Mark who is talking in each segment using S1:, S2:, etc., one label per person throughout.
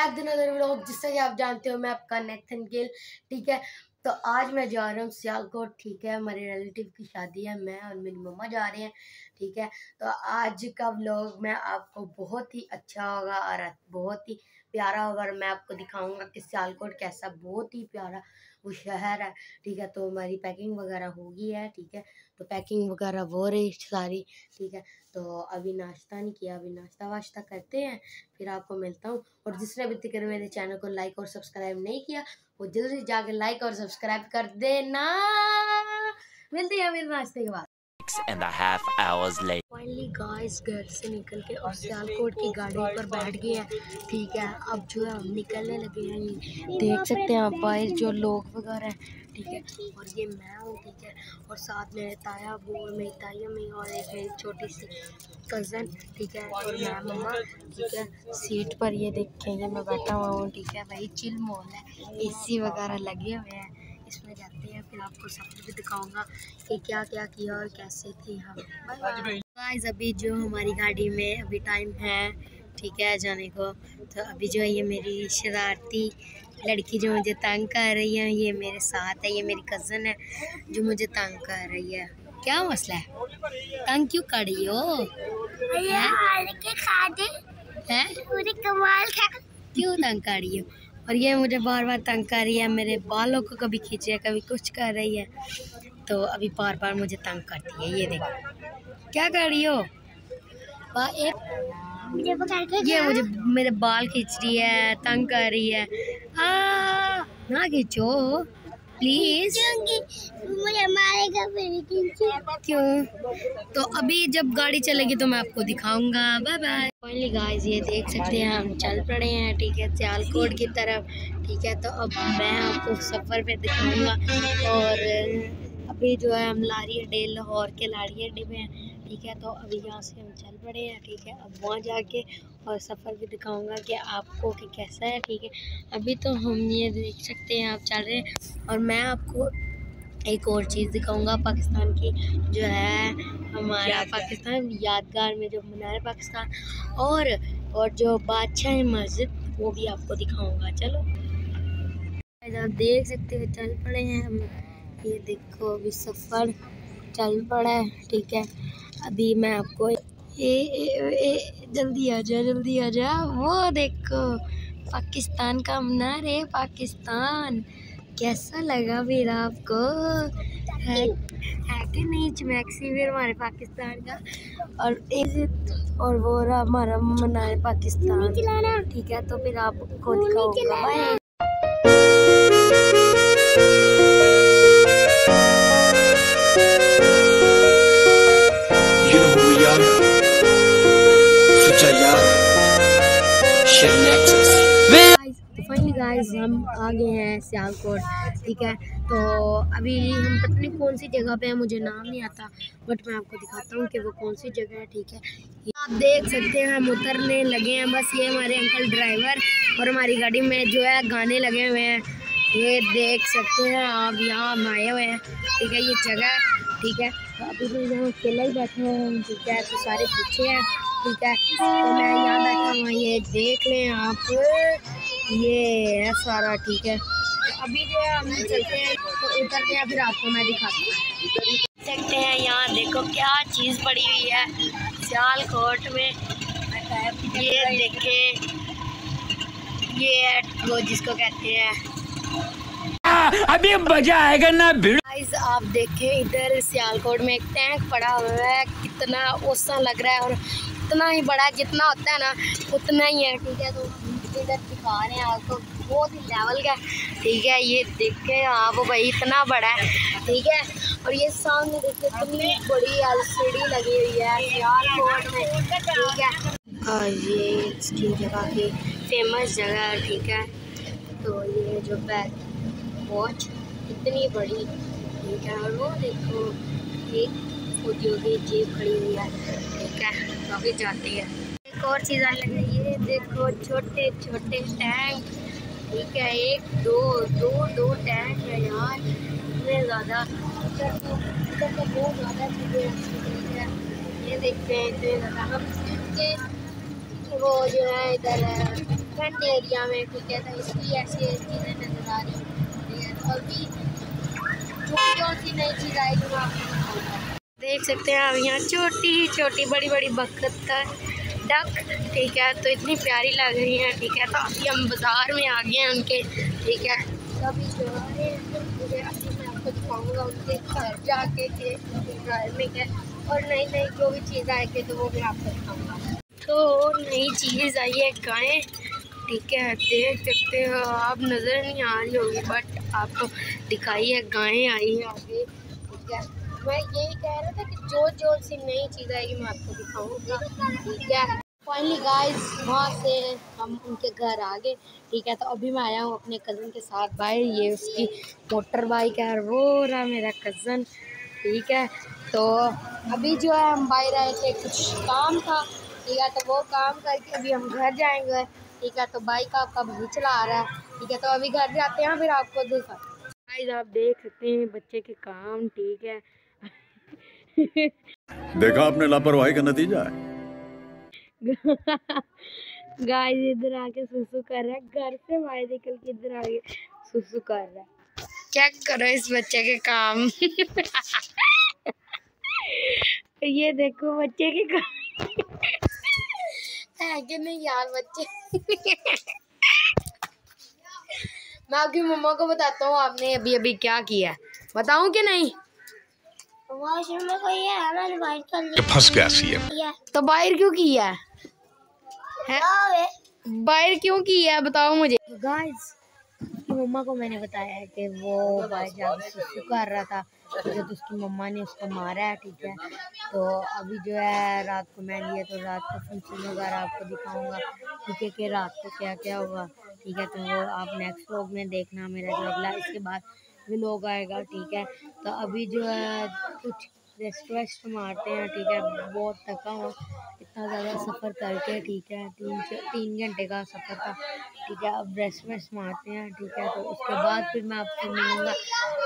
S1: Back दिन other vlog जिससे कि आप जानते हो, मैं आपका नेथन गिल, ठीक है? तो आज मैं जा रहा हूँ सियालकोट, ठीक है? हमारे रिलेटिव की शादी है, मैं और मेरी मम्मा जा रहे हैं, ठीक है? तो आज का व्लॉग मैं आपको बहुत ही अच्छा होगा और बहुत ही प्यारा होगा और मैं आपको दिखाऊँगा कि सियालकोट कैसा बहुत ही प्यारा वो शहर है, ठीक है तो हमारी पैकिंग वगैरह हो गई है, ठीक है तो पैकिंग वगैरह हो रही सारी, ठीक है तो अभी नाश्ता नहीं किया, अभी नाश्ता वाश्ता करते हैं, फिर आपको मिलता हूँ, और जिसने अभी तक मेरे चैनल को लाइक और सब्सक्राइब नहीं किया, वो जल्दी जाके लाइक और सब्सक्राइब कर देना। मिलते हैं मेरे नाश्ते के बाद।
S2: And a half hours later.
S1: Finally guys घर से निकल के और सियालकोट की गाड़ी पर बैठ गए हैं। ठीक है, अब जो है, हम निकलने लगे हैं देख सकते हैं आप बाहर जो लोग वगैरह हैं। ठीक है, और ये मैं हूँ, ठीक है। और साथ मेरे ताया, वो और मेरी ताया में और एक मेरी छोटी सी कज़न ठीक है। और मैं, मम्मा, ठीक है। सीट पर ये देखेंगे मैं बैठा हुआ हूँ, ठीक है। भाई चिल मॉल है। एसी वगैरह लगे हुए हैं। इसमें जाते हैं। फिर आपको सब कुछ भी दिखाऊँगा कि क्या क्या किया और कैसे थे हम गाइस अभी जो हमारी गाड़ी में अभी टाइम है ठीक है जाने को। तो अभी जो है ये मेरी शरारती लड़की जो मुझे तंग कर रही है ये मेरे साथ है ये मेरी कज़न है जो मुझे तंग कर रही है। क्या मसला है? तंग क्यों कर रही हो? है?
S3: कमाल
S1: क्यों तंग कर रही हो? और ये मुझे बार बार तंग कर रही है मेरे बालों को कभी खींच रही है कभी कुछ कर रही है। तो अभी बार बार मुझे तंग करती है ये देखो। क्या कर रही हो? एक ये मुझे मेरे बाल खींच रही है तंग कर रही है। आ, ना खींचो। प्लीज़
S3: मुझे मारेगा फिर
S1: क्यों? तो अभी जब गाड़ी चलेगी तो मैं आपको दिखाऊँगा। बाय बाय फाइनली गाइस ये देख सकते हैं हम चल पड़े हैं ठीक है सियालकोट की तरफ़ ठीक है तो अब मैं आपको सफ़र पे दिखाऊँगा। और अभी जो है हम लारी अड्डे लाहौर के लारी अड्डे में ठीक है? तो अभी यहाँ से हम चल पड़े हैं ठीक है? अब वहाँ जाके और सफ़र भी दिखाऊँगा कि आपको कि कैसा है ठीक है? अभी तो हम ये देख सकते हैं आप चल रहे हैं और मैं आपको एक और चीज़ दिखाऊँगा पाकिस्तान की जो है हमारा पाकिस्तान यादगार में जो मीनार पाकिस्तान। और और जो बादशाह मस्जिद वो भी आपको दिखाऊँगा चलो। आप देख सकते हो चल पड़े हैं हम। ये देखो अभी सफ़र। चल पड़ा है ठीक है। अभी मैं आपको ए, ए, ए, जल्दी आ जा जल्दी आ जा। वो देखो पाकिस्तान का मीनार है पाकिस्तान। कैसा लगा फिर आपको? है, है कि नहीं चमैक्सी फिर हमारे पाकिस्तान का? और और वो रहा हमारा मीनार पाकिस्तान। ठीक है तो फिर आपको दिखाऊँगा। गाइस हम आ गए हैं सियालकोट, ठीक है? तो अभी हम पता नहीं कौन सी जगह पे हैं, मुझे नाम नहीं आता बट मैं आपको दिखाता हूँ कि वो कौन सी जगह है, ठीक है? आप देख सकते हैं, हम उतरने लगे हैं, बस ये हमारे अंकल ड्राइवर और हमारी गाड़ी में जो है गाने लगे हुए हैं। ये देख सकते हैं, आप यहाँ हम आए हुए हैं, ठीक है? ये जगह है ठीक है? तो अभी तो यहाँ अकेला ही बैठे हैं हम ठीक है? तो सारे पीछे हैं, ठीक है? तो मैं यहाँ बैठा हुआ ये देख लें आप। ये है सारा ठीक है। तो अभी जो है हम चलते हैं तो उतरते हैं फिर आपको मैं दिखाती हूँ। देख सकते हैं यहाँ देखो क्या चीज़ पड़ी हुई है सियालकोट में। ये देखे ये है वो जिसको कहते हैं।
S2: अभी मज़ा आएगा ना भिड़।
S1: गाइस आप देखें इधर सियालकोट में एक टैंक पड़ा हुआ है। कितना ओसा लग रहा है और इतना ही बड़ा जितना होता है ना उतना ही है ठीक है। तो इधर दिखा रहे हैं, आपको बहुत ही लेवल का ठीक है, ये देखे आप भाई, इतना बड़ा है। ठीक है, और ये सामने देखिए, इतनी बड़ी एलसीडी लगी हुई है। सियालकोट में। ठीक है। और ये इसकी जगह की फ़ेमस जगह है, ठीक है। तो ये जो बैग वॉच इतनी बड़ी। ठीक है, और वो देखो, एक औद्योगिक जीप खड़ी हुई है। ठीक है तो अभी जाती है। एक और चीज़ आने लगी ये देखो, छोटे छोटे टैंक ठीक है, एक, दो दो दो टैंक है यार। इतने ज़्यादा। तो तो बहुत ज़्यादा चीज़ें ये देखते हैं, इतने ज़्यादा। हम वो जो है, इधर ठंड एरिया में, ठीक है तो इसलिए ऐसी चीज़ें नज़र आ रही है। जो सी नई चीज़ आएगी देख सकते हैं आप यहाँ, छोटी छोटी, बड़ी बड़ी बकत का डक ठीक है? तो इतनी प्यारी लग रही है, ठीक है? तो अभी हम बाज़ार में आ गए हैं उनके, ठीक है? तो अभी जो है अभी मैं आपको दिखाऊँगा उनके घर जाके के घर में क्या और नई नई जो भी चीज़ आएगी तो वो मैं आपको दिखाऊँगा। तो नई चीज़ आई है गाय ठीक है? देख सकते हो, आप नज़र नहीं आ रही होगी बट आपको दिखाई है, गायें आई है आगे। मैं यही कह रहा था कि जो जो सी नई चीज़ आएगी, मैं आपको दिखाऊँगा। ठीक है? फाइनली गाइस वहाँ से हम उनके घर आ गए। ठीक है? तो अभी मैं आया हूँ अपने कज़न के साथ भाई। ये उसकी मोटर बाइक है वो रहा मेरा कज़न ठीक है? तो अभी जो है, हम बाहर आए थे, कुछ काम था। ठीक है? तो वो काम करके अभी हम घर जाएँगे। ठीक है? तो बाइक आपका भाई चला आ रहा है। ठीक है? तो अभी घर जाते हैं फिर आपको दिखा गाइस आप देख सकते हैं बच्चे के काम। ठीक है?
S4: देखा आपने लापरवाही का नतीजा है?
S1: गाइस इधर आके सुसु कर रहा है। घर से बाहर निकल के इधर आके सुसु कर रहा है। चेक करो इस बच्चे के काम? ये देखो बच्चे के काम। है कि नहीं यार बच्चे? मैं आपकी मम्मा को बताता हूँ आपने अभी अभी क्या किया बताऊँ कि नहीं?
S3: वॉशरूम में कोई है मैंने बाइक कर ली
S4: फंस गया सीएम
S1: तो बाहर क्यों किया? है? बाहर क्यों किया है बताओ मुझे। गाइस मम्मा को मैंने बताया है कि वो बाहर जाकर सुसु कर रहा था। तो जब उसकी मम्मा ने उसको मारा है ठीक है तो अभी जो है रात को मैं लिया तो रात को फ़ंक्शन वगैरह आपको दिखाऊँगा। ठीक है कि रात को क्या क्या हुआ ठीक है तो वो आप नेक्स्ट व्लॉग में देखना मेरा जो अगला इसके बाद लोग आएगा ठीक है? तो अभी जो है, कुछ रेस्ट वेस्ट मारते हैं, ठीक है? बहुत थका हुआ, इतना ज़्यादा सफ़र करके, ठीक है? तीन तीन घंटे का सफ़र था, ठीक है? अब रेस्ट वेस्ट मारते हैं, ठीक है? तो उसके बाद फिर मैं आपसे मिलूँगा,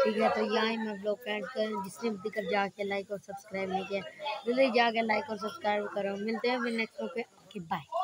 S1: ठीक है? तो यहाँ ही मैं ब्लॉग एंड कर, जिसने अभी जाके लाइक और सब्सक्राइब नहीं किया, जल्दी जाके लाइक और सब्सक्राइब करो। मिलते हैं फिर नेक्स्ट पे ओके बाय